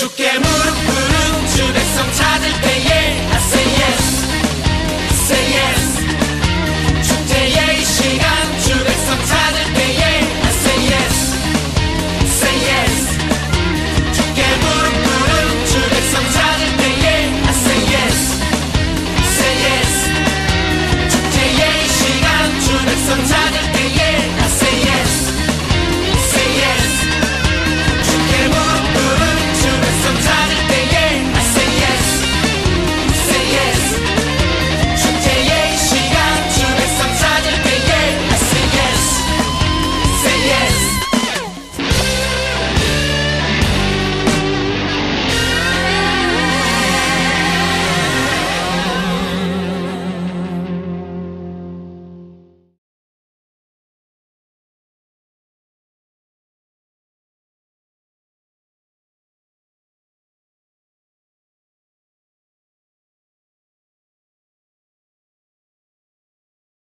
주께 무릎 꿇은 주 백성 찾을 때에